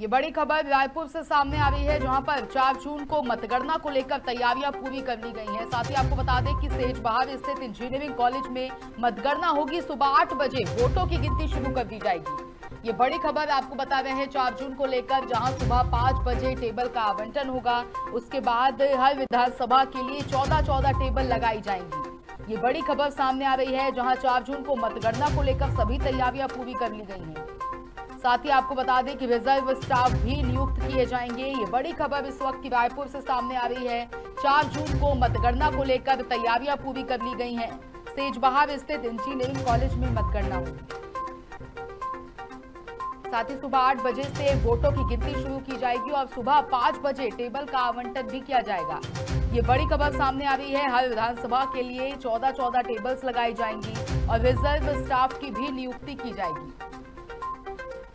ये बड़ी खबर रायपुर से सामने आ रही है, जहाँ पर 4 जून को मतगणना को लेकर तैयारियाँ पूरी कर ली गई हैं। साथ ही आपको बता दें कि सेज बहार स्थित इंजीनियरिंग कॉलेज में मतगणना होगी सुबह आठ बजे। वोटों की गिनती शुरू कर दी जाएगी। ये बड़ी खबर आपको बता रहे हैं चार जून को लेकर, जहाँ सुबह पाँच बजे टेबल का आवंटन होगा। उसके बाद हर विधानसभा के लिए चौदह चौदह टेबल लगाई जाएँगी। ये बड़ी खबर सामने आ रही है, जहाँ चार जून को मतगणना को लेकर सभी तैयारियाँ पूरी कर ली गई हैं। साथ ही आपको बता दें कि रिज़र्व स्टाफ भी नियुक्त किए जाएँगे। ये बड़ी खबर इस वक्त की रायपुर से सामने आ रही है। चार जून को मतगणना को लेकर तैयारियाँ पूरी कर ली गई हैं। सेजबहार स्थित इंजीनियरिंग कॉलेज में मतगणना। होगी साथ ही सुबह आठ बजे से वोटों की गिनती शुरू की जाएगी और सुबह पाँच बजे टेबल का आवंटन भी किया जाएगा। ये बड़ी खबर सामने आ रही है। हर विधानसभा के लिए चौदह चौदह टेबल्स लगाई जाएँगी और रिज़र्व स्टाफ की भी नियुक्ति की जाएगी।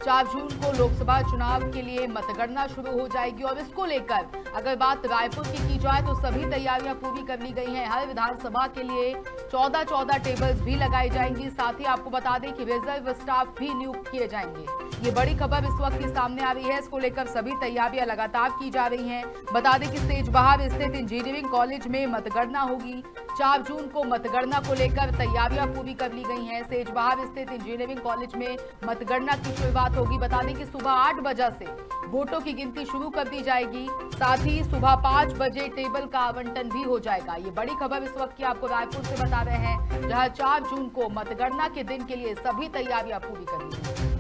चार जून को लोकसभा चुनाव के लिए मतगणना शुरू हो जाएगी और इसको लेकर अगर बात रायपुर की की जाए तो सभी तैयारियाँ पूरी कर ली गई हैं। हर विधानसभा के लिए चौदह चौदह टेबल्स भी लगाई जाएँगी। साथ ही आपको बता दें कि रिज़र्व स्टाफ भी नियुक्त किए जाएँगे। ये बड़ी खबर इस वक्त की सामने आ रही है। इसको लेकर सभी तैयारियाँ लगातार की जा रही है। बता दें कि सेज बहार स्थित इंजीनियरिंग कॉलेज में मतगणना होगी। चार जून को मतगणना को लेकर तैयारियाँ पूरी कर ली गई हैं। सेजबहार स्थित इंजीनियरिंग कॉलेज में मतगणना की शुरुआत होगी। बता दें कि सुबह आठ बजे से वोटों की गिनती शुरू कर दी जाएगी। साथ ही सुबह पाँच बजे टेबल का आवंटन भी हो जाएगा। ये बड़ी खबर इस वक्त की आपको रायपुर से बता रहे हैं, जहाँ चार जून को मतगणना के दिन के लिए सभी तैयारियाँ पूरी कर ली